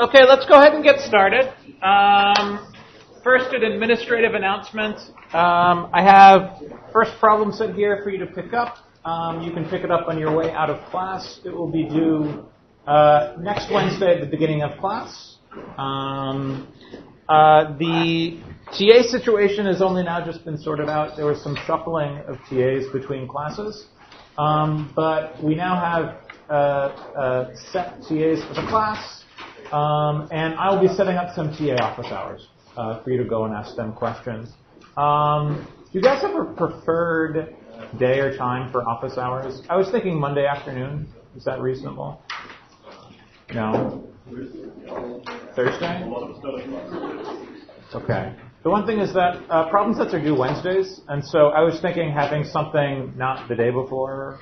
Okay, let's go ahead and get started. Um, first, an administrative announcement. Um, I have first problem set here for you to pick up. Um, you can pick it up on your way out of class. It will be due uh, next Wednesday at the beginning of class. Um, uh, the TA situation has only now just been sorted out. There was some shuffling of TAs between classes, um, but we now have uh, uh, set TAs for the class. Um, and I'll be setting up some TA office hours uh, for you to go and ask them questions. Um, do you guys have a preferred day or time for office hours? I was thinking Monday afternoon. Is that reasonable? No. Thursday? Okay. The one thing is that uh, problem sets are due Wednesdays, and so I was thinking having something not the day before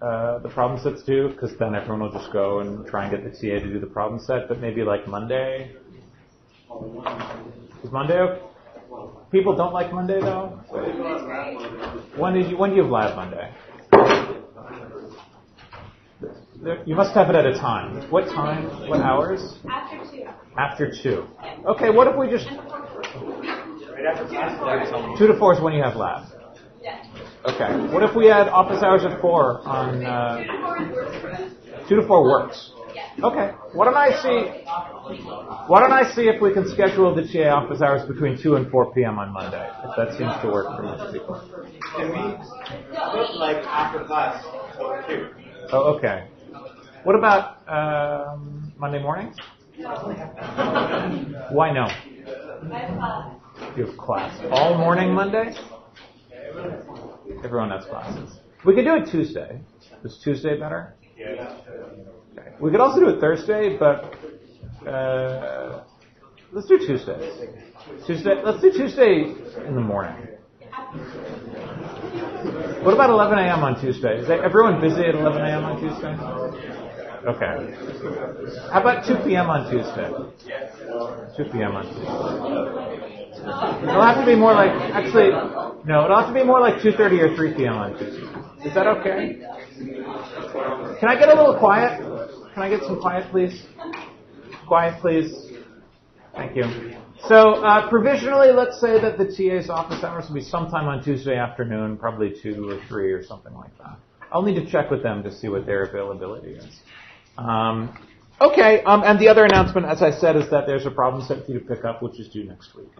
uh, the problem sets due, because then everyone will just go and try and get the TA to do the problem set, but maybe like Monday. Is Monday okay? People don't like Monday though? When did you when do you have Lab Monday? You must have it at a time. What time? What hours? After two. After two. Okay, what if we just two to four is when you have lab. Okay. What if we had office hours at four on uh, two to four works? Okay. Why don't I see? Why don't I see if we can schedule the TA office hours between two and four p.m. on Monday? If that seems to work for most people. Can we put like after class over two? Oh, okay. What about um, Monday morning? Why no? You have class all morning Monday. Everyone has classes. We could do it Tuesday. Is Tuesday better? Yeah. Okay. We could also do it Thursday, but uh, let's do Tuesday. Tuesday. Let's do Tuesday in the morning. What about 11 a.m. on Tuesday? Is everyone busy at 11 a.m. on Tuesday? Okay. How about 2 p.m. on Tuesday? 2 p.m. on Tuesday. It'll have to be more like actually no, it'll have to be more like 2:30 or 3 p.m. on Tuesday. Is that okay? Can I get a little quiet? Can I get some quiet, please? Quiet, please. Thank you. So uh, provisionally, let's say that the TA's office hours will be sometime on Tuesday afternoon, probably two or three or something like that. I'll need to check with them to see what their availability is. Um, okay, um, and the other announcement, as I said, is that there's a problem set for you to pick up, which is due next week.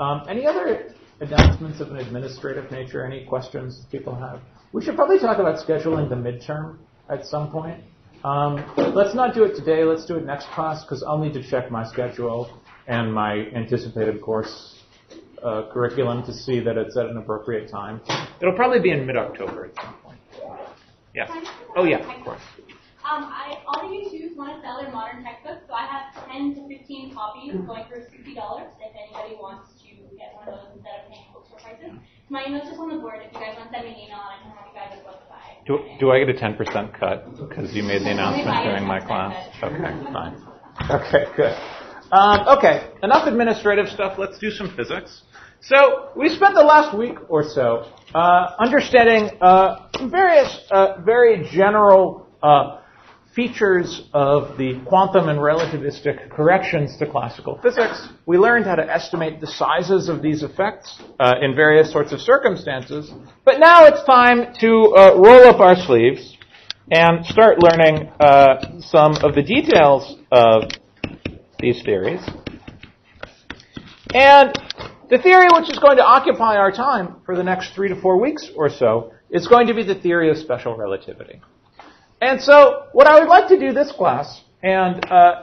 Um, any other announcements of an administrative nature? Any questions people have? We should probably talk about scheduling the midterm at some point. Um, let's not do it today. Let's do it next class because I'll need to check my schedule and my anticipated course uh, curriculum to see that it's at an appropriate time. It'll probably be in mid-October at some point. Yes. Oh yeah, of course. Um, I, all the U2s want to sell their modern textbooks, so I have 10 to 15 copies going for $60 if anybody wants to get one of those instead of paying postal prices. My email's just on the board. If you guys want to send me an email, I can have you guys book by. Do, do I get a 10% cut because you made the announcement during my class? Okay, fine. Okay, good. Um, okay, enough administrative stuff. Let's do some physics. So we spent the last week or so uh, understanding uh, various uh, very general uh, features of the quantum and relativistic corrections to classical physics. We learned how to estimate the sizes of these effects uh, in various sorts of circumstances. But now it's time to uh, roll up our sleeves and start learning uh, some of the details of these theories. And the theory which is going to occupy our time for the next three to four weeks or so is going to be the theory of special relativity. And so, what I would like to do this class, and uh,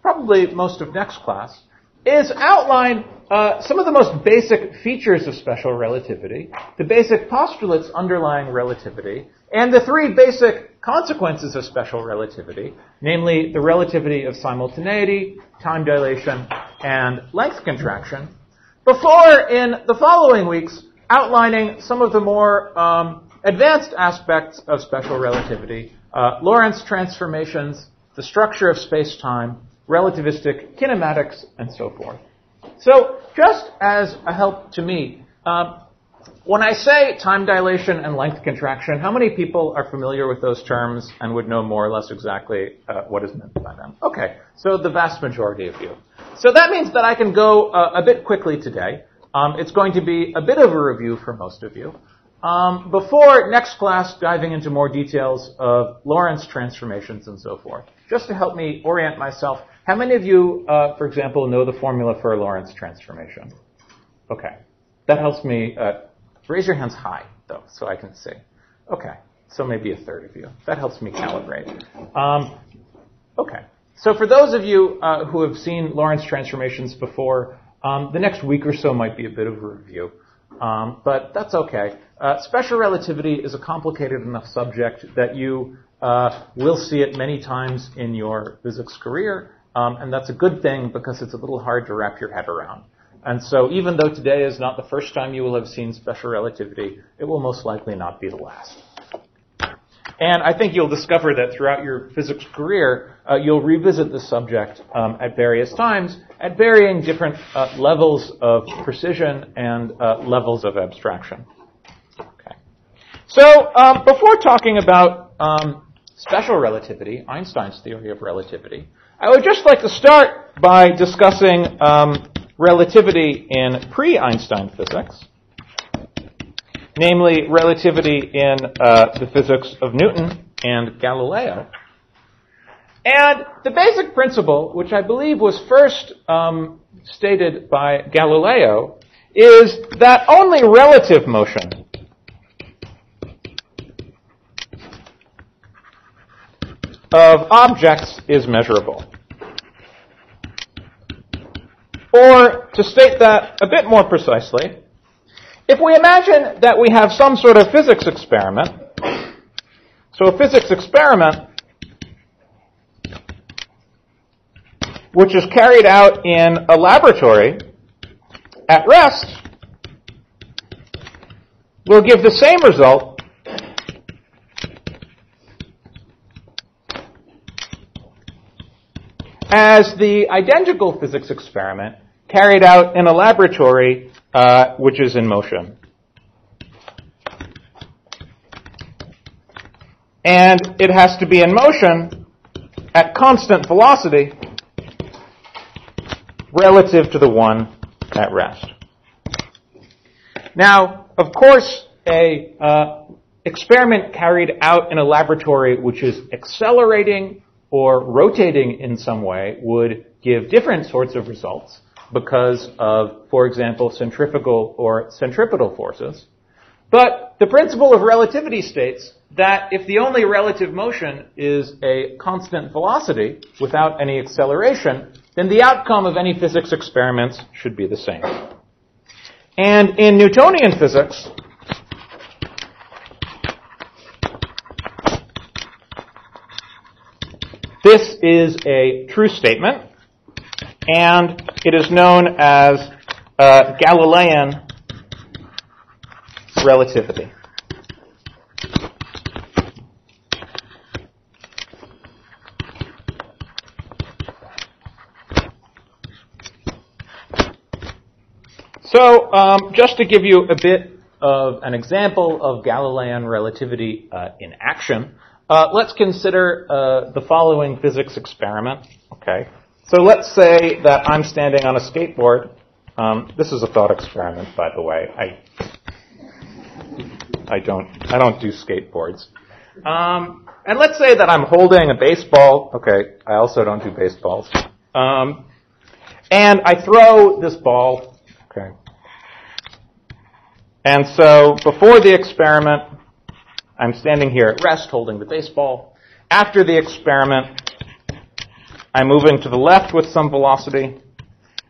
probably most of next class, is outline uh, some of the most basic features of special relativity, the basic postulates underlying relativity, and the three basic consequences of special relativity, namely the relativity of simultaneity, time dilation, and length contraction, before in the following weeks outlining some of the more um, advanced aspects of special relativity uh, Lorentz transformations, the structure of space-time, relativistic kinematics, and so forth. So, just as a help to me, um, when I say time dilation and length contraction, how many people are familiar with those terms and would know more or less exactly uh, what is meant by them? Okay, so the vast majority of you. So that means that I can go uh, a bit quickly today. Um, it's going to be a bit of a review for most of you. Um, before next class diving into more details of Lorentz transformations and so forth, just to help me orient myself, how many of you, uh, for example, know the formula for a Lorentz transformation? Okay. That helps me. Uh, raise your hands high, though, so I can see. Okay. So maybe a third of you. That helps me calibrate. Um, okay. So for those of you uh, who have seen Lorentz transformations before, um, the next week or so might be a bit of a review. Um, but that's okay. Uh, special relativity is a complicated enough subject that you uh, will see it many times in your physics career, um, and that's a good thing because it's a little hard to wrap your head around. And so even though today is not the first time you will have seen special relativity, it will most likely not be the last. And I think you'll discover that throughout your physics career, uh, you'll revisit the subject um, at various times at varying different uh, levels of precision and uh, levels of abstraction. Okay. So um, before talking about um, special relativity, Einstein's theory of relativity, I would just like to start by discussing um, relativity in pre-Einstein physics namely relativity in uh, the physics of Newton and Galileo. And the basic principle, which I believe was first um, stated by Galileo, is that only relative motion of objects is measurable. Or, to state that a bit more precisely, if we imagine that we have some sort of physics experiment, so a physics experiment which is carried out in a laboratory at rest will give the same result as the identical physics experiment carried out in a laboratory uh, which is in motion. And it has to be in motion at constant velocity relative to the one at rest. Now, of course, a uh, experiment carried out in a laboratory which is accelerating or rotating in some way would give different sorts of results because of, for example, centrifugal or centripetal forces. But the principle of relativity states that if the only relative motion is a constant velocity without any acceleration, then the outcome of any physics experiments should be the same. And in Newtonian physics, this is a true statement and it is known as uh, Galilean relativity. So, um, just to give you a bit of an example of Galilean relativity uh, in action, uh, let's consider uh, the following physics experiment. Okay, so let's say that I'm standing on a skateboard. Um, this is a thought experiment, by the way. I I don't I don't do skateboards. Um, and let's say that I'm holding a baseball. Okay, I also don't do baseballs. Um, and I throw this ball. Okay. And so before the experiment, I'm standing here at rest holding the baseball. After the experiment, I'm moving to the left with some velocity,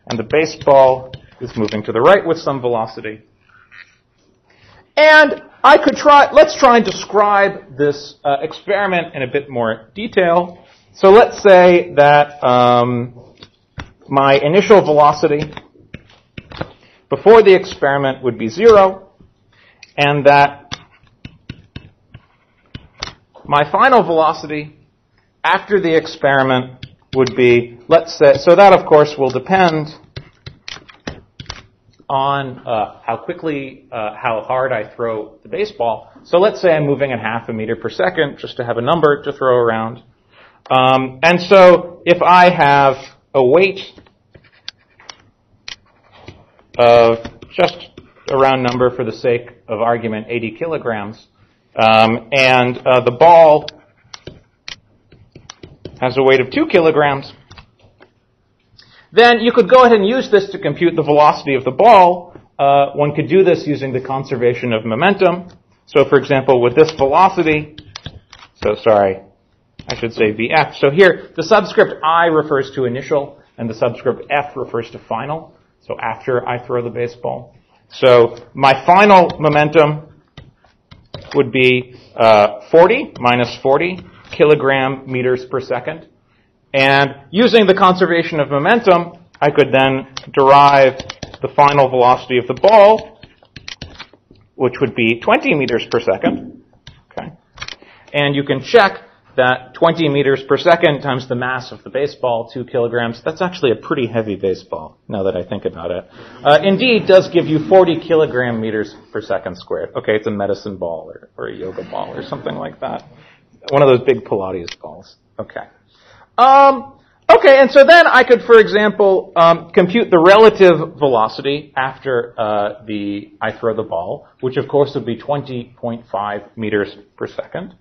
and the baseball is moving to the right with some velocity. And I could try, let's try and describe this uh, experiment in a bit more detail. So let's say that um, my initial velocity before the experiment would be zero, and that my final velocity after the experiment would be, let's say, so that of course will depend on uh, how quickly, uh, how hard I throw the baseball. So let's say I'm moving at half a meter per second, just to have a number to throw around. Um, and so if I have a weight of just a round number for the sake of argument, 80 kilograms, um, and uh, the ball has a weight of 2 kilograms, then you could go ahead and use this to compute the velocity of the ball. Uh, one could do this using the conservation of momentum. So for example, with this velocity, so sorry, I should say Vf. So here, the subscript I refers to initial, and the subscript F refers to final. So after I throw the baseball. So my final momentum would be uh, 40 minus 40 kilogram meters per second. And using the conservation of momentum, I could then derive the final velocity of the ball, which would be 20 meters per second. Okay. And you can check that 20 meters per second times the mass of the baseball, 2 kilograms, that's actually a pretty heavy baseball, now that I think about it. Uh, indeed, does give you 40 kilogram meters per second squared. Okay, it's a medicine ball or, or a yoga ball or something like that. One of those big Pilates balls. Okay. Um, okay, and so then I could, for example, um, compute the relative velocity after uh, the I throw the ball, which of course would be 20.5 meters per second.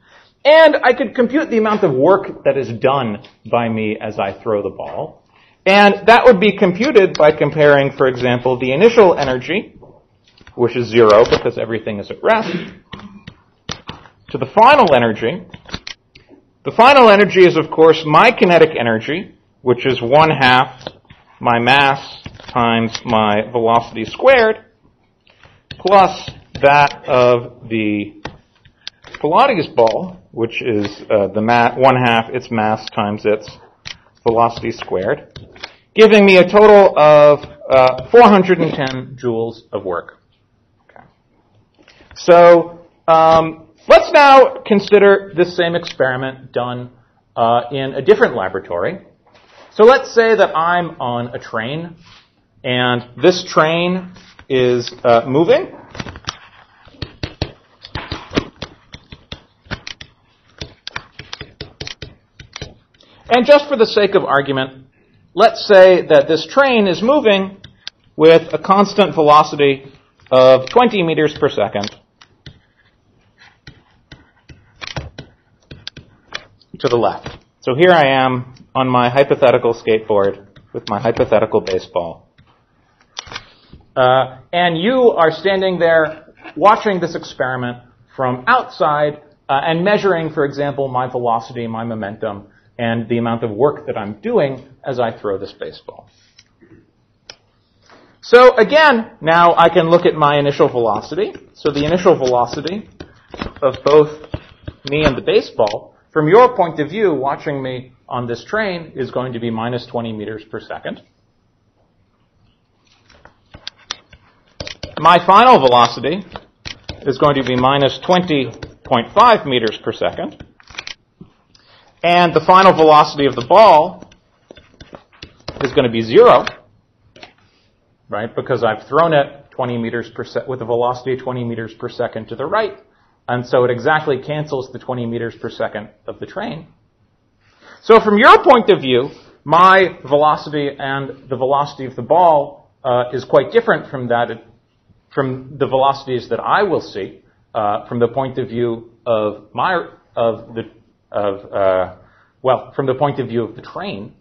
And I could compute the amount of work that is done by me as I throw the ball. And that would be computed by comparing, for example, the initial energy, which is zero because everything is at rest, to the final energy. The final energy is, of course, my kinetic energy, which is one half my mass times my velocity squared, plus that of the Pilates ball, which is uh, the ma- one half its mass times its velocity squared, giving me a total of uh, 410 joules of work. Okay. So um, let's now consider this same experiment done uh, in a different laboratory. So let's say that I'm on a train, and this train is uh, moving. And just for the sake of argument, let's say that this train is moving with a constant velocity of 20 meters per second to the left. So here I am on my hypothetical skateboard with my hypothetical baseball. Uh, and you are standing there watching this experiment from outside uh, and measuring, for example, my velocity, my momentum, and the amount of work that I'm doing as I throw this baseball. So again, now I can look at my initial velocity. So the initial velocity of both me and the baseball, from your point of view, watching me on this train, is going to be minus 20 meters per second. My final velocity is going to be minus 20.5 meters per second. And the final velocity of the ball is going to be zero, right? Because I've thrown it 20 meters per second with a velocity of 20 meters per second to the right. And so it exactly cancels the 20 meters per second of the train. So from your point of view, my velocity and the velocity of the ball uh, is quite different from that, from the velocities that I will see uh, from the point of view of my of the of, uh, well, from the point of view of the train.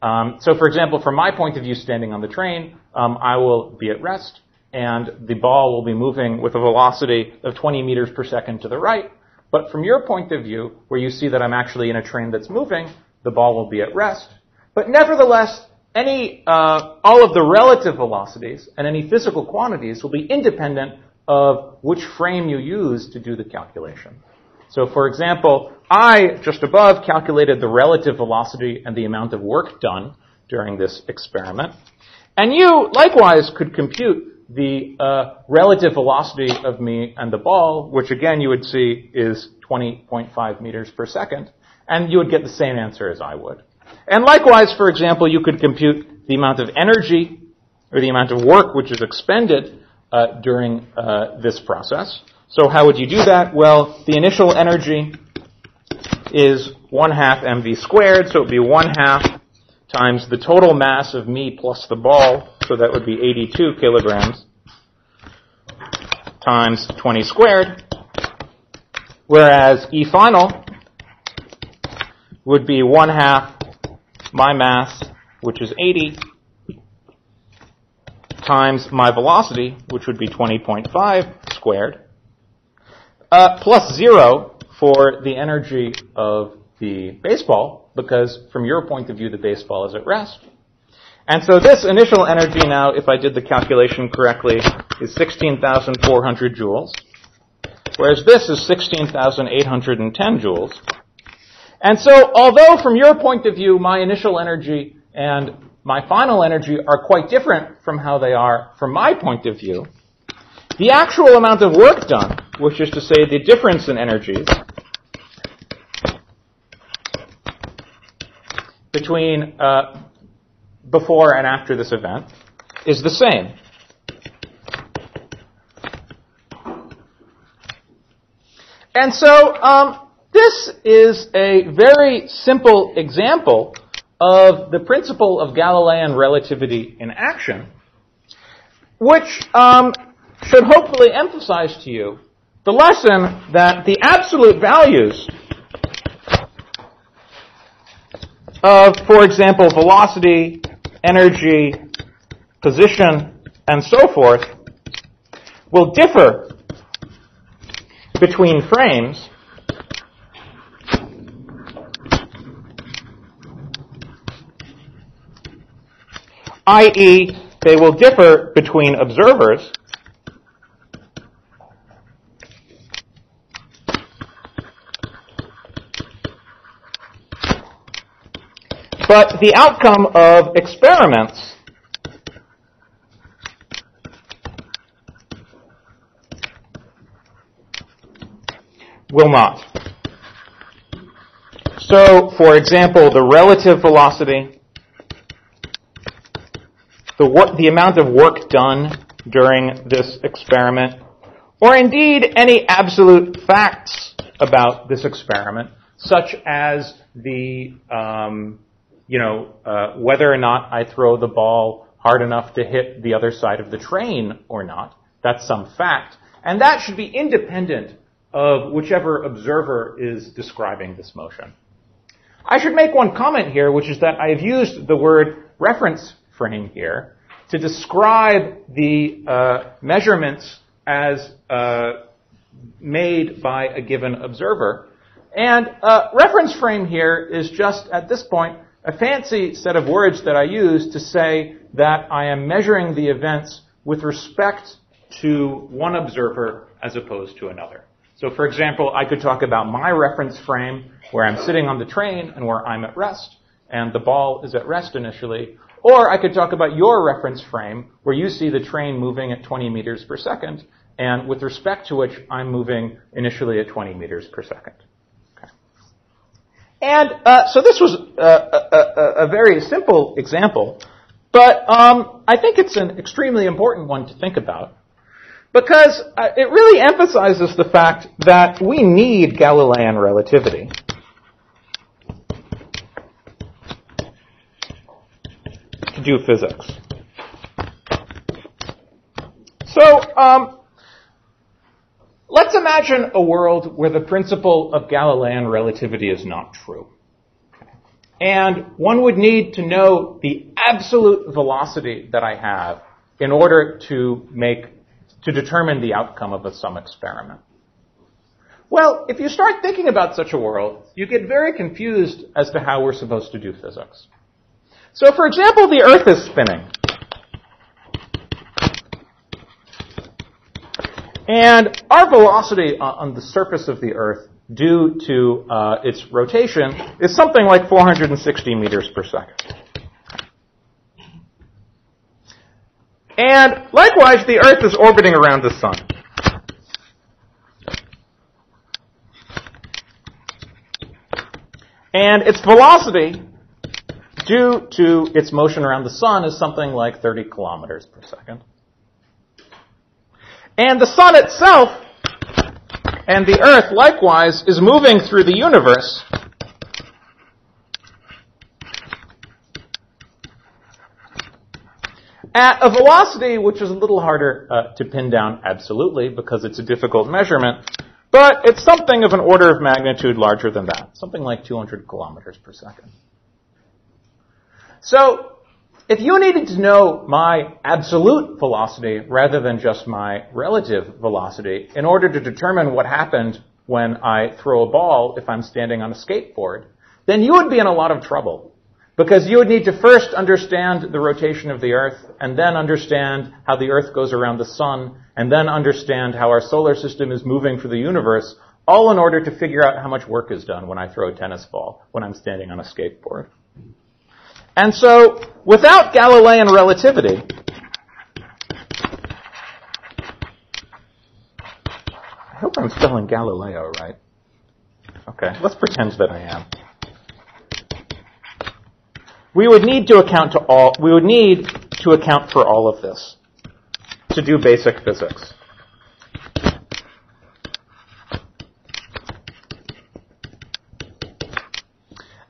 Um, so, for example, from my point of view, standing on the train, um, I will be at rest, and the ball will be moving with a velocity of 20 meters per second to the right. But from your point of view, where you see that I'm actually in a train that's moving, the ball will be at rest. But nevertheless, any, uh, all of the relative velocities and any physical quantities will be independent of which frame you use to do the calculation. So for example, I, just above, calculated the relative velocity and the amount of work done during this experiment. And you, likewise, could compute the uh, relative velocity of me and the ball, which again you would see is 20.5 meters per second, and you would get the same answer as I would. And likewise, for example, you could compute the amount of energy or the amount of work which is expended uh, during uh, this process. So how would you do that? Well, the initial energy is 1 half mv squared, so it would be 1 half times the total mass of me plus the ball, so that would be 82 kilograms, times 20 squared, whereas E final would be 1 half my mass, which is 80, times my velocity, which would be 20.5 squared, uh, plus zero for the energy of the baseball, because from your point of view, the baseball is at rest. And so this initial energy now, if I did the calculation correctly, is 16,400 joules, whereas this is 16,810 joules. And so, although from your point of view, my initial energy and my final energy are quite different from how they are from my point of view, the actual amount of work done, which is to say the difference in energies, between uh, before and after this event is the same. And so um, this is a very simple example of the principle of Galilean relativity in action, which um, should hopefully emphasize to you the lesson that the absolute values of, for example, velocity, energy, position, and so forth will differ between frames i.e., they will differ between observers But the outcome of experiments will not. So, for example, the relative velocity, the, work, the amount of work done during this experiment, or indeed any absolute facts about this experiment, such as the um, you know, uh, whether or not I throw the ball hard enough to hit the other side of the train or not. That's some fact. And that should be independent of whichever observer is describing this motion. I should make one comment here, which is that I have used the word reference frame here to describe the uh, measurements as uh, made by a given observer. And uh, reference frame here is just, at this point, a fancy set of words that I use to say that I am measuring the events with respect to one observer as opposed to another. So for example, I could talk about my reference frame where I'm sitting on the train and where I'm at rest and the ball is at rest initially. Or I could talk about your reference frame where you see the train moving at 20 meters per second and with respect to which I'm moving initially at 20 meters per second. And uh, so this was a, a, a, very simple example, but um, I think it's an extremely important one to think about because uh, it really emphasizes the fact that we need Galilean relativity. To do physics. So, um, Let's imagine a world where the principle of Galilean relativity is not true. And one would need to know the absolute velocity that I have in order to make, to determine the outcome of a, some experiment. Well, if you start thinking about such a world, you get very confused as to how we're supposed to do physics. So for example, the Earth is spinning. And our velocity on the surface of the Earth due to uh, its rotation is something like 460 meters per second. And likewise, the Earth is orbiting around the Sun. And its velocity due to its motion around the sun is something like 30 kilometers per second. And the sun itself and the earth likewise is moving through the universe at a velocity which is a little harder uh, to pin down absolutely because it's a difficult measurement, but it's something of an order of magnitude larger than that, something like 200 kilometers per second. So, if you needed to know my absolute velocity rather than just my relative velocity in order to determine what happened when I throw a ball if I'm standing on a skateboard, then you would be in a lot of trouble. Because you would need to first understand the rotation of the Earth, and then understand how the Earth goes around the Sun, and then understand how our solar system is moving through the universe, all in order to figure out how much work is done when I throw a tennis ball when I'm standing on a skateboard. And so, without Galilean relativity, I hope I'm spelling Galileo right. Okay, let's pretend that I am. We would need to account to all, we would need to account for all of this to do basic physics.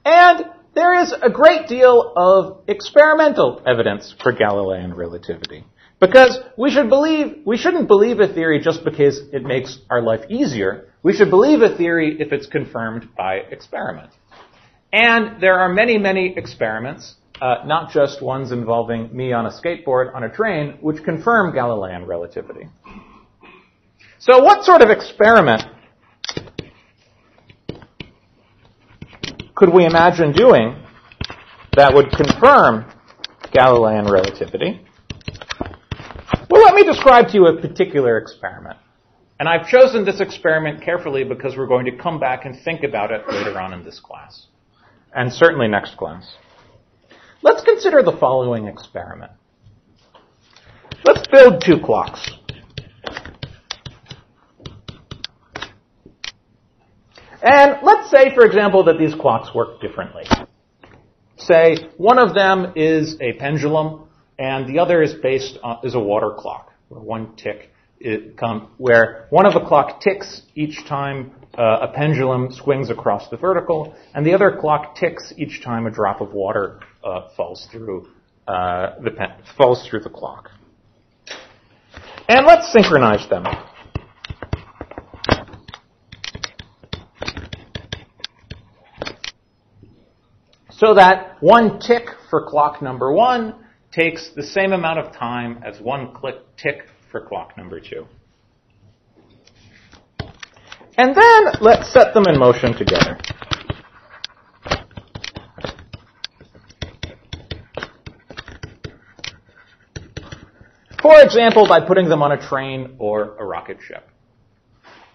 And there is a great deal of experimental evidence for Galilean relativity. Because we should believe, we shouldn't believe a theory just because it makes our life easier. We should believe a theory if it's confirmed by experiment. And there are many, many experiments, uh, not just ones involving me on a skateboard on a train, which confirm Galilean relativity. So what sort of experiment could we imagine doing that would confirm Galilean relativity? Well, let me describe to you a particular experiment. And I've chosen this experiment carefully because we're going to come back and think about it later on in this class. And certainly next class. Let's consider the following experiment. Let's build two clocks. And let's say, for example, that these clocks work differently. Say one of them is a pendulum and the other is based on, is a water clock, where one tick come, where one of the clock ticks each time uh, a pendulum swings across the vertical, and the other clock ticks each time a drop of water uh, falls through uh, the pen, falls through the clock. And let's synchronize them. So that one tick for clock number one takes the same amount of time as one click tick for clock number two. And then let's set them in motion together. For example, by putting them on a train or a rocket ship.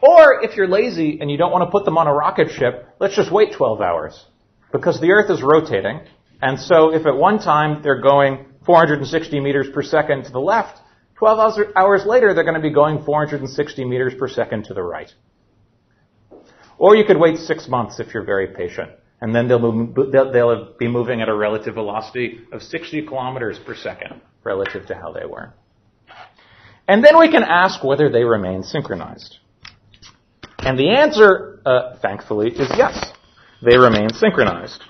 Or if you're lazy and you don't want to put them on a rocket ship, let's just wait 12 hours. Because the Earth is rotating, and so if at one time they're going 460 meters per second to the left, 12 hours later they're going to be going 460 meters per second to the right. Or you could wait six months if you're very patient. And then they'll, be moving at a relative velocity of 60 kilometers per second relative to how they were. And then we can ask whether they remain synchronized. And the answer, uh, thankfully, is yes. They remain synchronized.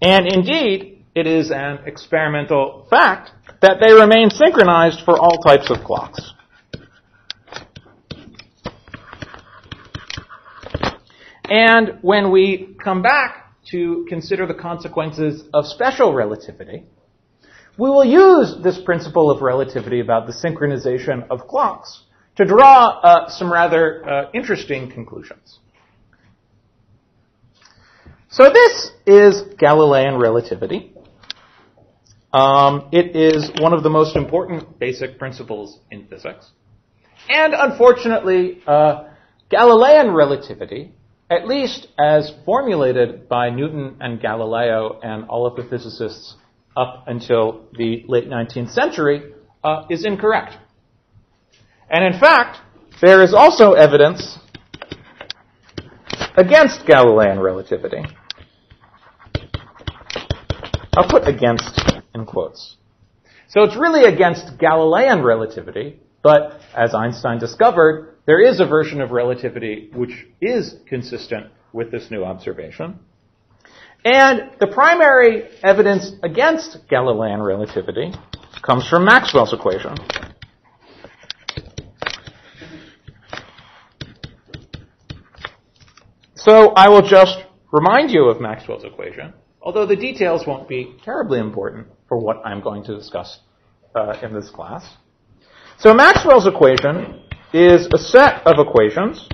And indeed, it is an experimental fact that they remain synchronized for all types of clocks. And when we come back to consider the consequences of special relativity, we will use this principle of relativity about the synchronization of clocks to draw uh, some rather uh, interesting conclusions. So this is Galilean relativity. Um, it is one of the most important basic principles in physics. And unfortunately, uh, Galilean relativity, at least as formulated by Newton and Galileo and all of the physicists up until the late 19th century, uh, is incorrect. And in fact, there is also evidence against Galilean relativity. I'll put against in quotes. So it's really against Galilean relativity, but as Einstein discovered, there is a version of relativity which is consistent with this new observation. And the primary evidence against Galilean relativity comes from Maxwell's equation. So I will just remind you of Maxwell's equation, although the details won't be terribly important for what I'm going to discuss uh, in this class. So Maxwell's equation is a set of equations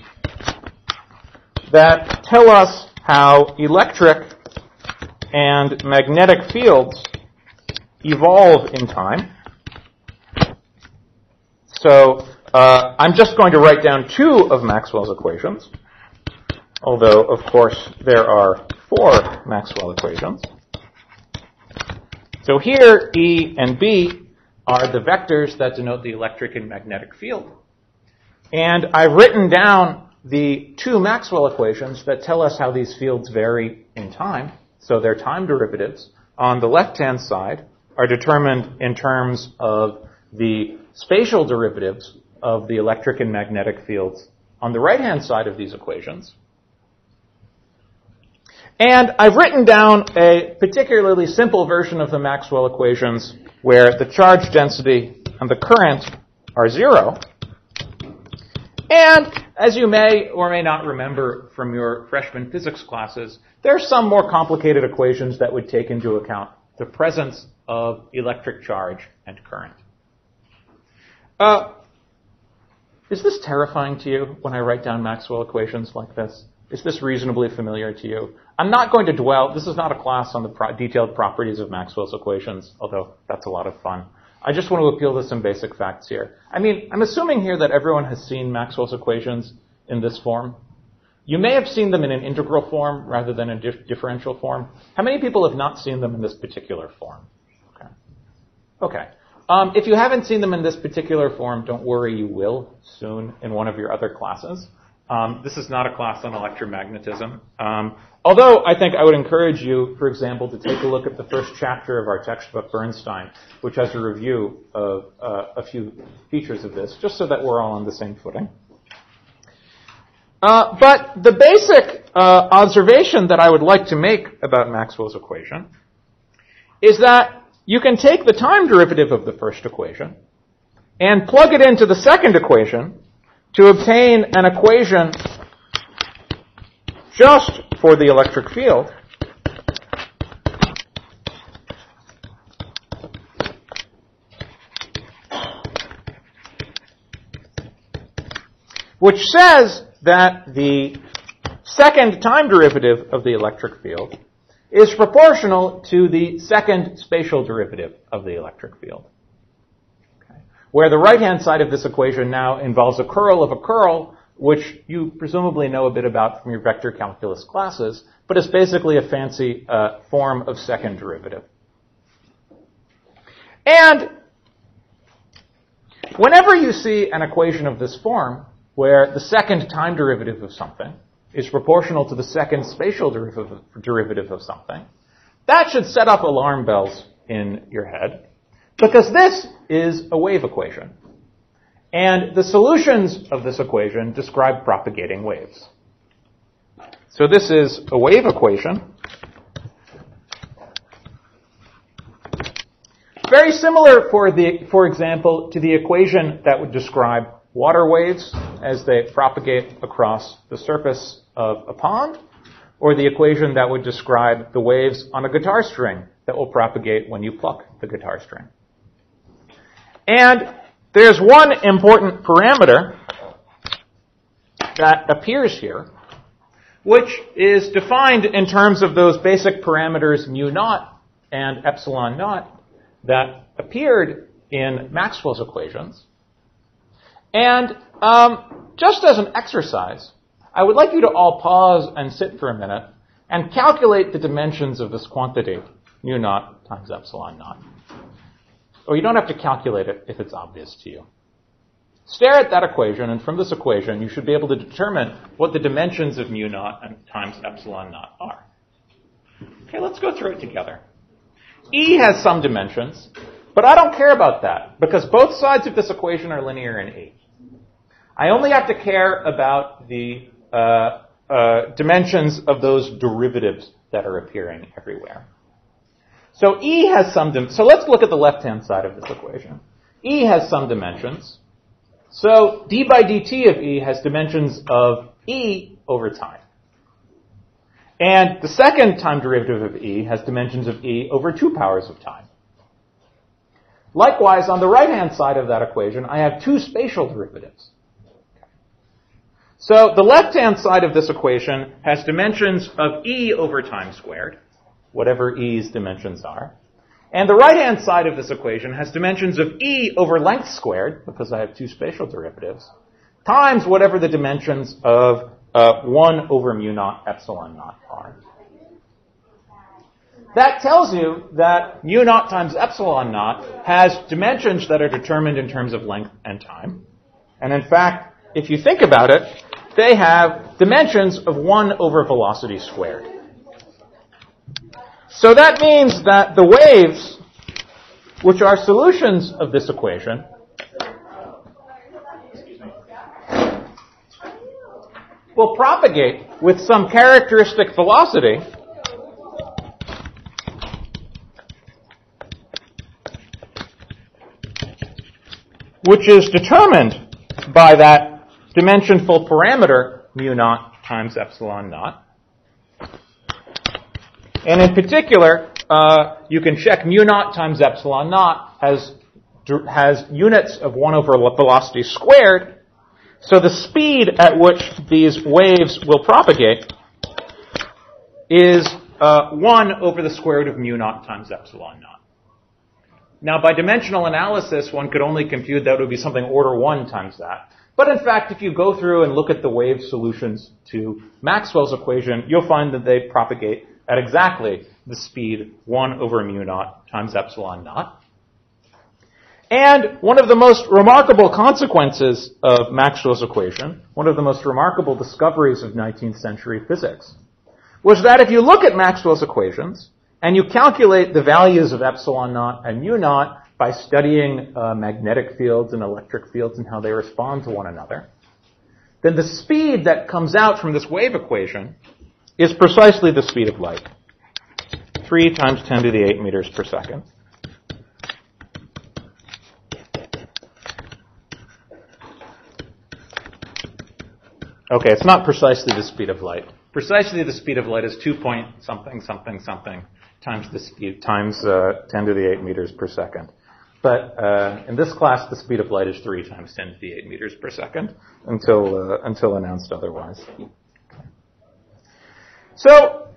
that tell us how electric and magnetic fields evolve in time. So uh, I'm just going to write down two of Maxwell's equations, although of course there are four Maxwell equations. So here E and B are the vectors that denote the electric and magnetic field. And I've written down the two Maxwell equations that tell us how these fields vary in time. So their time derivatives on the left-hand side are determined in terms of the spatial derivatives of the electric and magnetic fields on the right-hand side of these equations. And I've written down a particularly simple version of the Maxwell equations where the charge density and the current are zero. And as you may or may not remember from your freshman physics classes, there are some more complicated equations that would take into account the presence of electric charge and current. Uh, is this terrifying to you when I write down Maxwell equations like this? Is this reasonably familiar to you? I'm not going to dwell, this is not a class on the pro- detailed properties of Maxwell's equations, although that's a lot of fun. I just want to appeal to some basic facts here. I mean, I'm assuming here that everyone has seen Maxwell's equations in this form. You may have seen them in an integral form rather than a dif- differential form. How many people have not seen them in this particular form? Okay. Okay. Um, if you haven't seen them in this particular form, don't worry, you will soon in one of your other classes. Um, this is not a class on electromagnetism. Um, although I think I would encourage you, for example, to take a look at the first chapter of our textbook, Bernstein, which has a review of uh, a few features of this, just so that we're all on the same footing. Uh, but the basic uh, observation that I would like to make about Maxwell's equation is that you can take the time derivative of the first equation and plug it into the second equation to obtain an equation just for the electric field. Which says that the second time derivative of the electric field is proportional to the second spatial derivative of the electric field where the right-hand side of this equation now involves a curl of a curl, which you presumably know a bit about from your vector calculus classes, but it's basically a fancy uh, form of second derivative. And whenever you see an equation of this form, where the second time derivative of something is proportional to the second spatial derivative, derivative of something, that should set up alarm bells in your head. Because this is a wave equation. And the solutions of this equation describe propagating waves. So this is a wave equation. Very similar, for, the, for example, to the equation that would describe water waves as they propagate across the surface of a pond, or the equation that would describe the waves on a guitar string that will propagate when you pluck the guitar string. And there's one important parameter that appears here, which is defined in terms of those basic parameters mu naught and epsilon naught that appeared in Maxwell's equations. And um, just as an exercise, I would like you to all pause and sit for a minute and calculate the dimensions of this quantity, mu naught times epsilon naught. Or you don't have to calculate it if it's obvious to you. Stare at that equation, and from this equation, you should be able to determine what the dimensions of mu naught and times epsilon naught are. Okay, let's go through it together. E has some dimensions, but I don't care about that because both sides of this equation are linear in E. I only have to care about the uh, uh, dimensions of those derivatives that are appearing everywhere. So E has some, dim- so let's look at the left-hand side of this equation. E has some dimensions. So d by dt of E has dimensions of E over time. And the second time derivative of E has dimensions of E over two powers of time. Likewise, on the right-hand side of that equation, I have two spatial derivatives. So the left-hand side of this equation has dimensions of E over time squared, whatever E's dimensions are. And the right-hand side of this equation has dimensions of E over length squared, because I have two spatial derivatives, times whatever the dimensions of uh, 1 over mu naught epsilon naught are. That tells you that mu naught times epsilon naught has dimensions that are determined in terms of length and time. And in fact, if you think about it, they have dimensions of 1 over velocity squared. So that means that the waves, which are solutions of this equation, will propagate with some characteristic velocity which is determined by that dimensionful parameter mu naught times epsilon naught. And in particular, uh, you can check mu naught times epsilon naught has has units of 1 over velocity squared. So the speed at which these waves will propagate is uh, 1 over the square root of mu naught times epsilon naught. Now, by dimensional analysis, one could only compute that would be something order 1 times that. But in fact, if you go through and look at the wave solutions to Maxwell's equation, you'll find that they propagate at exactly the speed 1 over mu naught times epsilon naught. And one of the most remarkable consequences of Maxwell's equation, one of the most remarkable discoveries of 19th century physics, was that if you look at Maxwell's equations and you calculate the values of epsilon naught and mu naught by studying uh, magnetic fields and electric fields and how they respond to one another, then the speed that comes out from this wave equation is precisely the speed of light. 3 times 10 to the 8 meters per second. Okay, it's not precisely the speed of light. Precisely the speed of light is 2 point something, something, something times the speed, times uh, 10 to the 8 meters per second. But uh, in this class, the speed of light is 3 times 10 to the 8 meters per second until, uh, until announced otherwise. So,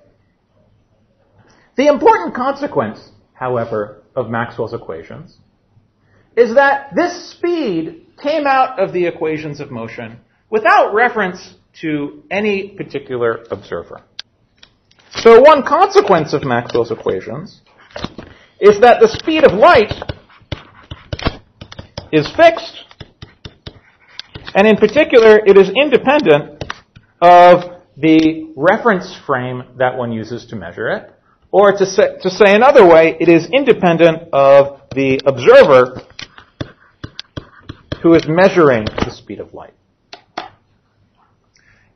the important consequence, however, of Maxwell's equations is that this speed came out of the equations of motion without reference to any particular observer. So one consequence of Maxwell's equations is that the speed of light is fixed, and in particular, it is independent of the reference frame that one uses to measure it, or to say, to say another way, it is independent of the observer who is measuring the speed of light.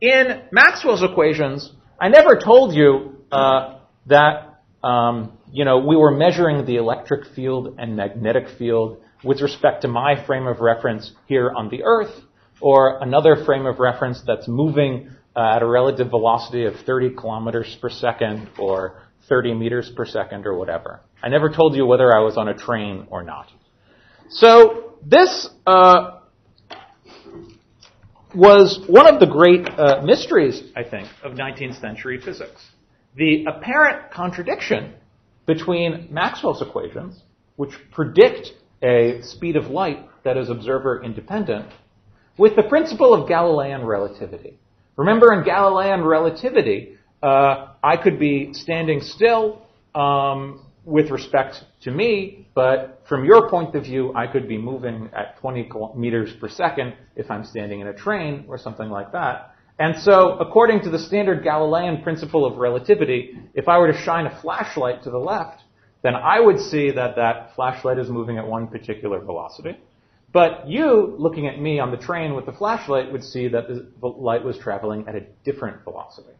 In Maxwell's equations, I never told you uh, that um, you know we were measuring the electric field and magnetic field with respect to my frame of reference here on the Earth, or another frame of reference that's moving uh, at a relative velocity of 30 kilometers per second, or 30 meters per second, or whatever. I never told you whether I was on a train or not. So this uh, was one of the great uh, mysteries, I think, of 19th century physics. The apparent contradiction between Maxwell's equations, which predict a speed of light that is observer independent, with the principle of Galilean relativity. Remember, in Galilean relativity, uh, I could be standing still um, with respect to me, but from your point of view, I could be moving at 20 meters per second if I'm standing in a train or something like that. And so, according to the standard Galilean principle of relativity, if I were to shine a flashlight to the left, then I would see that that flashlight is moving at one particular velocity. But you, looking at me on the train with the flashlight, would see that the light was traveling at a different velocity.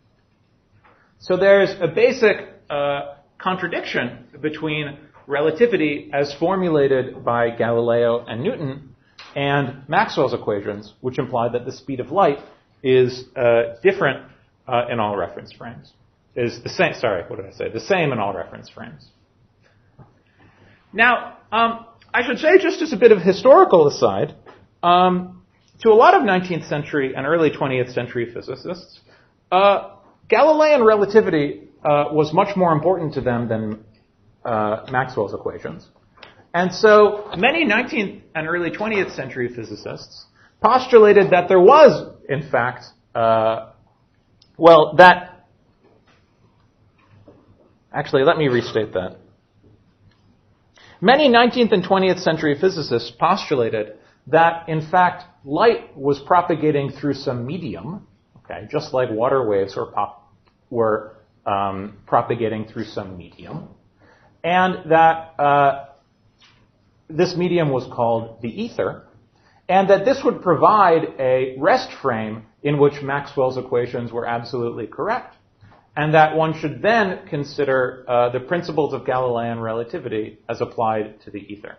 So there's a basic uh, contradiction between relativity as formulated by Galileo and Newton and Maxwell's equations, which imply that the speed of light is uh, different uh, in all reference frames. Is the same. Sorry, what did I say? The same in all reference frames. Now, um, I should say, just as a bit of historical aside, um, to a lot of 19th century and early 20th century physicists, uh, Galilean relativity uh, was much more important to them than uh, Maxwell's equations. And so many 19th and early 20th century physicists postulated that there was, in fact, uh, well, that. Actually, let me restate that. Many 19th and 20th century physicists postulated that, in fact, light was propagating through some medium, okay, just like water waves were, pop, were um, propagating through some medium, and that uh, this medium was called the ether, and that this would provide a rest frame in which Maxwell's equations were absolutely correct, and that one should then consider uh, the principles of Galilean relativity as applied to the ether.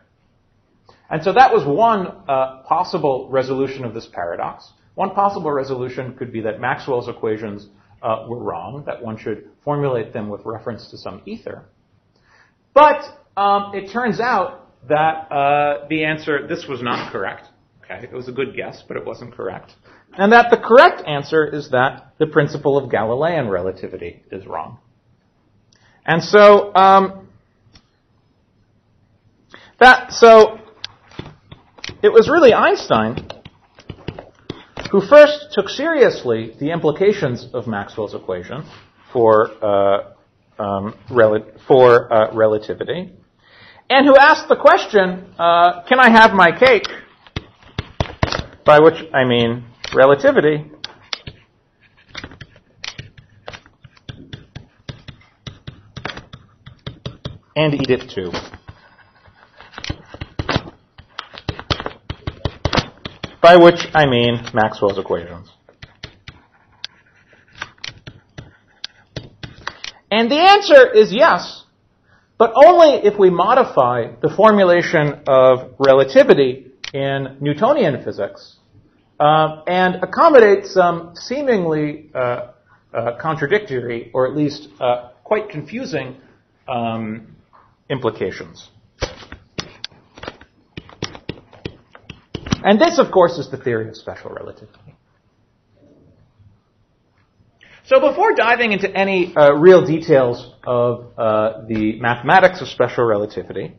And so that was one uh, possible resolution of this paradox. One possible resolution could be that Maxwell's equations uh, were wrong, that one should formulate them with reference to some ether. But um, it turns out that uh, the answer, this was not correct. Okay, it was a good guess, but it wasn't correct. And that the correct answer is that the principle of Galilean relativity is wrong. And so, um, that, so, it was really Einstein who first took seriously the implications of Maxwell's equation for, uh, um, rel- for uh, relativity, and who asked the question, uh, can I have my cake? By which I mean relativity. And eat it too. By which I mean Maxwell's equations. And the answer is yes, but only if we modify the formulation of relativity in Newtonian physics uh, and accommodate some seemingly uh, uh, contradictory or at least uh, quite confusing um, implications. And this, of course, is the theory of special relativity. So before diving into any uh, real details of uh, the mathematics of special relativity,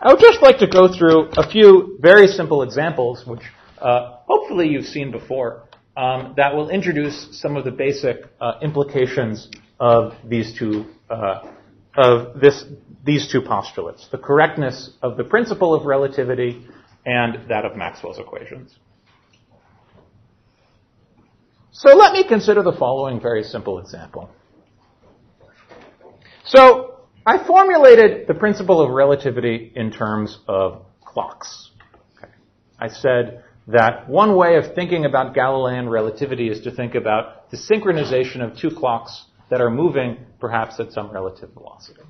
I would just like to go through a few very simple examples, which uh, hopefully you've seen before, um, that will introduce some of the basic uh, implications of these two uh, of this these two postulates: the correctness of the principle of relativity and that of Maxwell's equations. So let me consider the following very simple example. So I formulated the principle of relativity in terms of clocks. Okay. I said that one way of thinking about Galilean relativity is to think about the synchronization of two clocks that are moving perhaps at some relative velocity.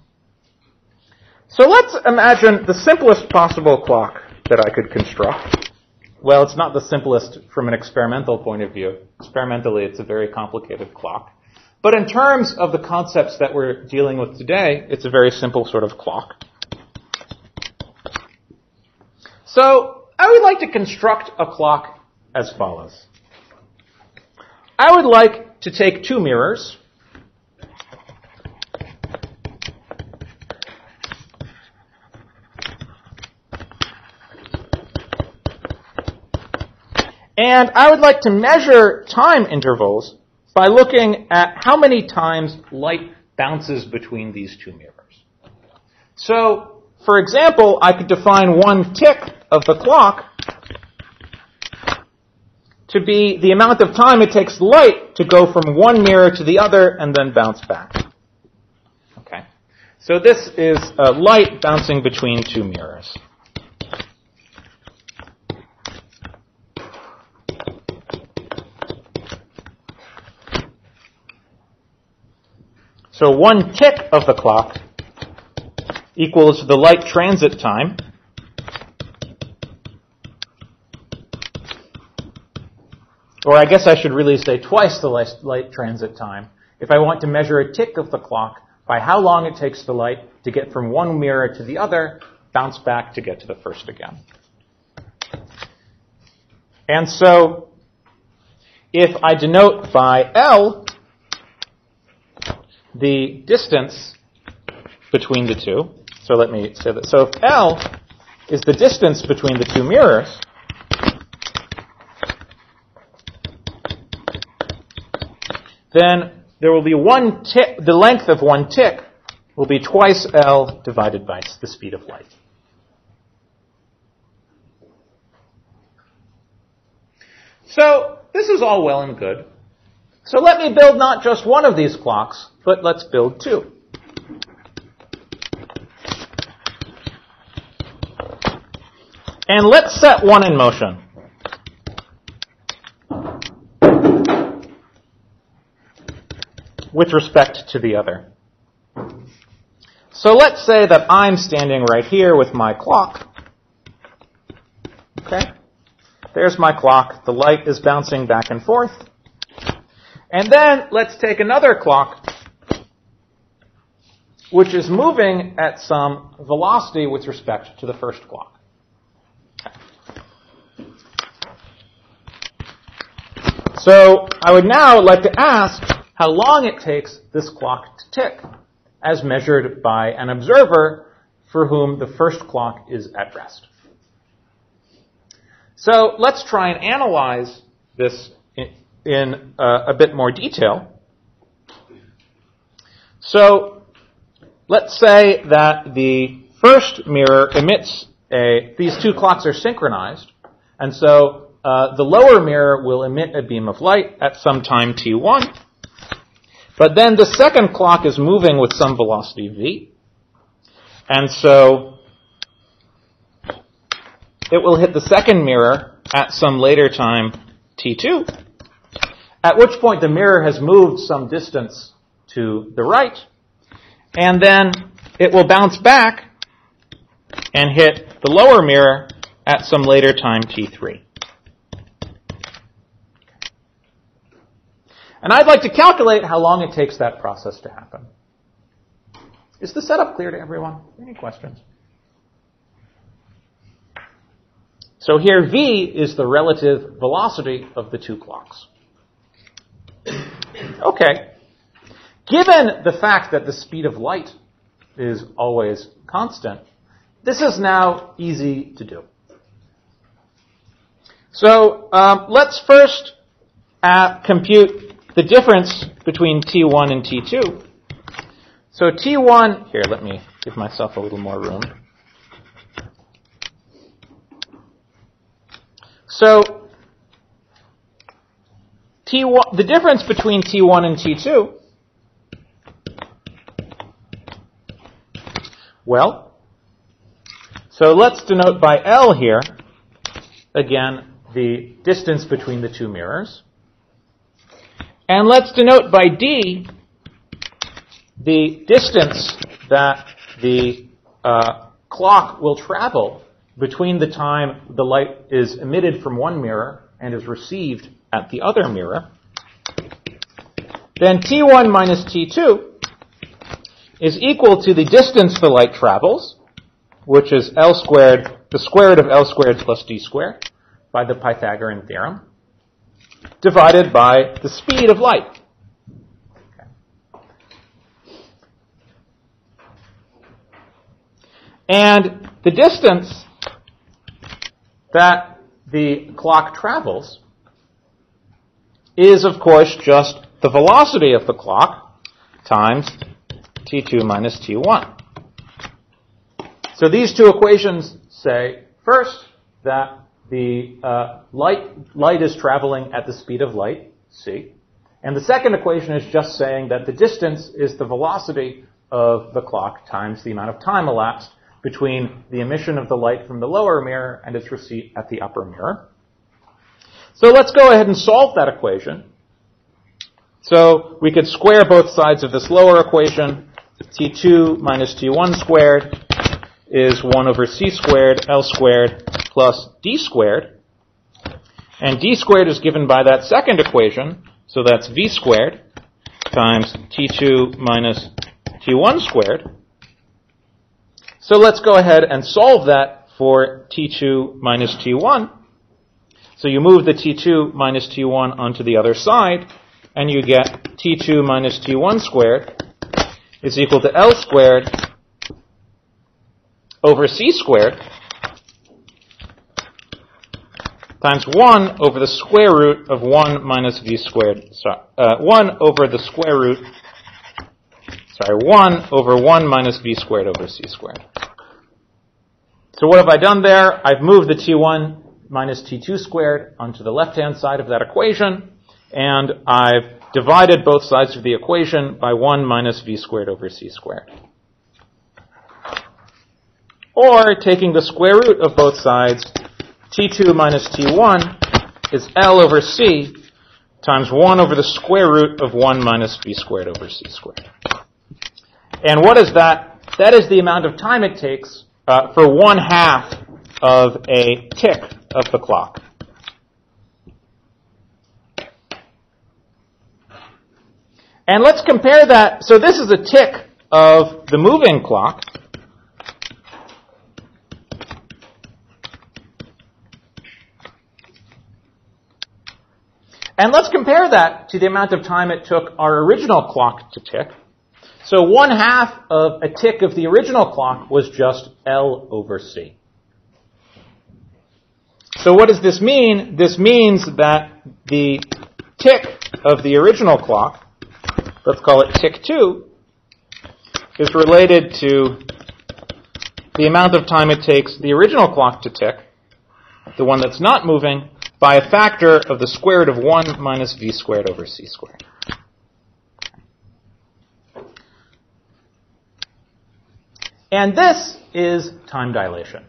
So let's imagine the simplest possible clock that I could construct. Well, it's not the simplest from an experimental point of view. Experimentally, it's a very complicated clock. But in terms of the concepts that we're dealing with today, it's a very simple sort of clock. So I would like to construct a clock as follows. I would like to take two mirrors, and I would like to measure time intervals by looking at how many times light bounces between these two mirrors. So, for example, I could define one tick of the clock to be the amount of time it takes light to go from one mirror to the other and then bounce back. Okay. So this is uh, light bouncing between two mirrors. So one tick of the clock equals the light transit time. Or I guess I should really say twice the light transit time if I want to measure a tick of the clock by how long it takes the light to get from one mirror to the other, bounce back to get to the first again. And so, if I denote by L the distance between the two. So let me say that. So if L is the distance between the two mirrors, then there will be one tick, the length of one tick will be twice L divided by the speed of light. So this is all well and good. So let me build not just one of these clocks, but let's build two. And let's set one in motion. With respect to the other. So let's say that I'm standing right here with my clock. Okay? There's my clock. The light is bouncing back and forth. And then let's take another clock, which is moving at some velocity with respect to the first clock. So I would now like to ask how long it takes this clock to tick, as measured by an observer for whom the first clock is at rest. So let's try and analyze this in uh, a bit more detail. So let's say that the first mirror emits a, these two clocks are synchronized, and so uh, the lower mirror will emit a beam of light at some time t1, but then the second clock is moving with some velocity v, and so it will hit the second mirror at some later time t2, at which point the mirror has moved some distance to the right, and then it will bounce back and hit the lower mirror at some later time t3. And I'd like to calculate how long it takes that process to happen. Is the setup clear to everyone? Any questions? So here v is the relative velocity of the two clocks. Okay. Given the fact that the speed of light is always constant, this is now easy to do. So um, let's first uh, compute the difference between T1 and T2. So T1, here, let me give myself a little more room. So T1, the difference between T1 and T2, well, so let's denote by L here, again, the distance between the two mirrors. And let's denote by D the distance that the uh, clock will travel between the time the light is emitted from one mirror and is received at the other mirror, then T1 minus T2 is equal to the distance the light travels, which is L squared, the square root of L squared plus D squared by the Pythagorean theorem, divided by the speed of light. And the distance that the clock travels is, of course, just the velocity of the clock times t2 minus t1. So these two equations say, first, that the uh, light, light is traveling at the speed of light, c. And the second equation is just saying that the distance is the velocity of the clock times the amount of time elapsed between the emission of the light from the lower mirror and its receipt at the upper mirror. So let's go ahead and solve that equation. So we could square both sides of this lower equation. T2 minus T1 squared is 1 over C squared, L squared, plus D squared. And D squared is given by that second equation, so that's V squared times T2 minus T1 squared. So let's go ahead and solve that for T2 minus T1. So you move the T2 minus T1 onto the other side, and you get T2 minus T1 squared is equal to L squared over C squared times 1 over the square root of 1 minus V squared, sorry, uh, 1 over the square root, sorry, 1 over 1 minus V squared over C squared. So what have I done there? I've moved the T1 minus T2 squared onto the left-hand side of that equation, and I've divided both sides of the equation by 1 minus V squared over C squared. Or, taking the square root of both sides, T2 minus T1 is L over C times 1 over the square root of 1 minus V squared over C squared. And what is that? That is the amount of time it takes uh, for one half of a tick of the clock. And let's compare that. So this is a tick of the moving clock. And let's compare that to the amount of time it took our original clock to tick. So one half of a tick of the original clock was just L over C. So what does this mean? This means that the tick of the original clock, let's call it tick 2, is related to the amount of time it takes the original clock to tick, the one that's not moving, by a factor of the square root of 1 minus v squared over c squared. And this is time dilation.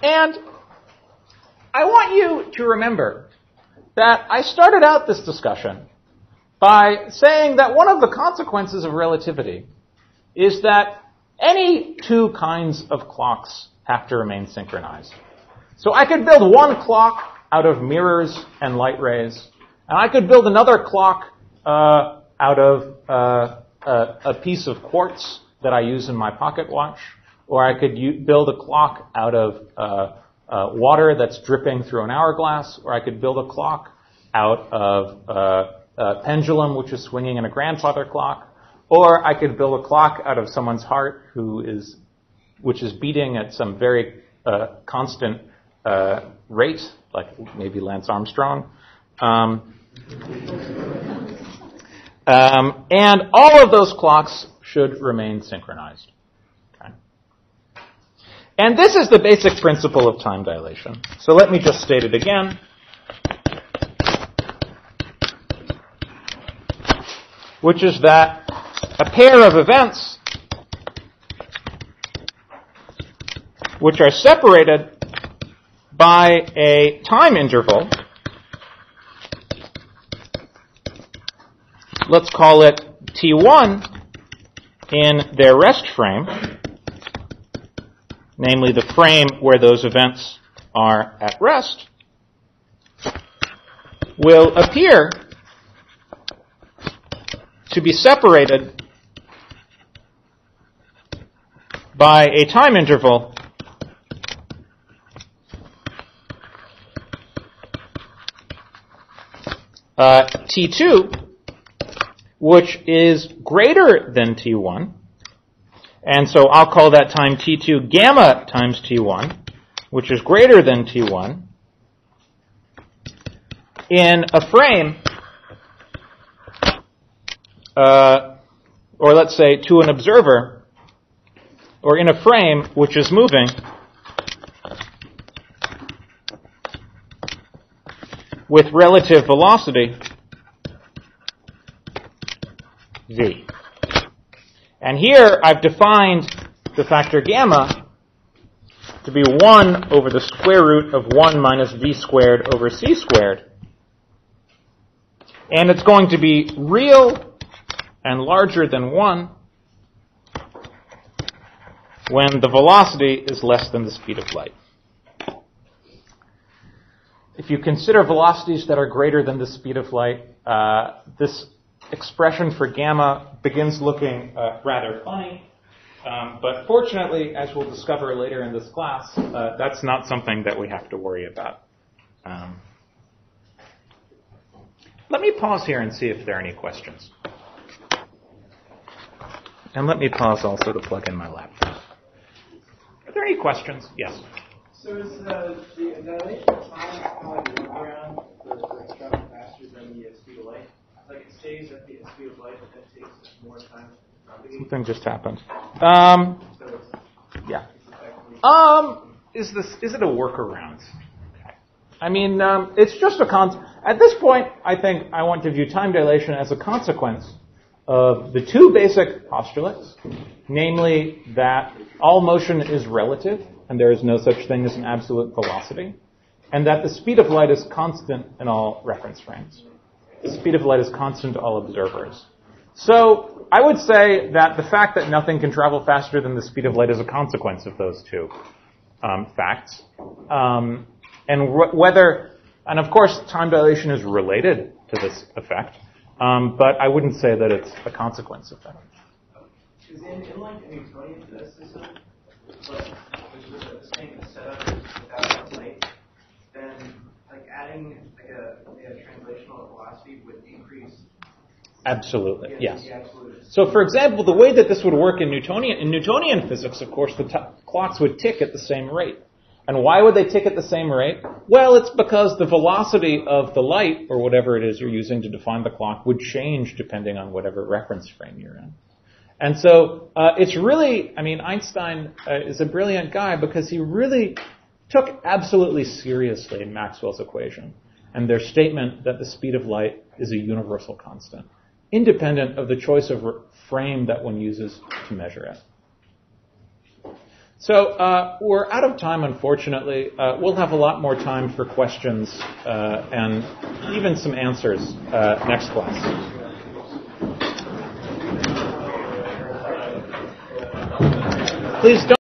And I want you to remember that I started out this discussion by saying that one of the consequences of relativity is that any two kinds of clocks have to remain synchronized. So I could build one clock out of mirrors and light rays, and I could build another clock uh, out of uh, a, a, piece of quartz that I use in my pocket watch, or I could u- build a clock out of uh, uh, water that's dripping through an hourglass, or I could build a clock out of uh, a pendulum which is swinging in a grandfather clock, or I could build a clock out of someone's heart who is, which is beating at some very uh, constant uh, rate, like maybe Lance Armstrong. Um, um, and all of those clocks should remain synchronized. And this is the basic principle of time dilation. So let me just state it again. Which is that a pair of events which are separated by a time interval, let's call it T1 in their rest frame, namely the frame where those events are at rest, will appear to be separated by a time interval uh, T2, which is greater than T1, and so I'll call that time T2 gamma times T1, which is greater than T1. in a frame, uh, or let's say to an observer, or in a frame which is moving, with relative velocity v. And here I've defined the factor gamma to be 1 over the square root of 1 minus v squared over c squared. And it's going to be real and larger than 1 when the velocity is less than the speed of light. If you consider velocities that are greater than the speed of light, uh, this expression for gamma begins looking uh, rather funny. Um, but fortunately, as we'll discover later in this class, uh, that's not something that we have to worry about. Um, let me pause here and see if there are any questions. And let me pause also to plug in my laptop. Are there any questions? Yes. So is the, the dilation time how I move around for, for traveling faster than the uh, speed of light? Like it stays at the speed of light, but then takes more time to. Something just happened. Um, So yeah. Um, is this is it a workaround? I mean, um, it's just a con. At this point, I think I want to view time dilation as a consequence of the two basic postulates, namely that all motion is relative and there is no such thing as an absolute velocity, and that the speed of light is constant in all reference frames. The speed of light is constant to all observers. So I would say that the fact that nothing can travel faster than the speed of light is a consequence of those two um, facts. Um, and wh- whether, and of course, time dilation is related to this effect, um, but I wouldn't say that it's a consequence of that. Because in, in like a Newtonian system, like which was the same setup without light, then like adding like a, a translational velocity would increase Absolutely, yes. So, for example, the way that this would work in Newtonian in Newtonian physics, of course, the t- clocks would tick at the same rate. And why would they tick at the same rate? Well, it's because the velocity of the light, or whatever it is you're using to define the clock, would change depending on whatever reference frame you're in. And so uh, it's really, I mean, Einstein uh, is a brilliant guy because he really took absolutely seriously Maxwell's equation and their statement that the speed of light is a universal constant, independent of the choice of frame that one uses to measure it. So uh, we're out of time, unfortunately. Uh, we'll have a lot more time for questions uh, and even some answers uh, next class. Please don't.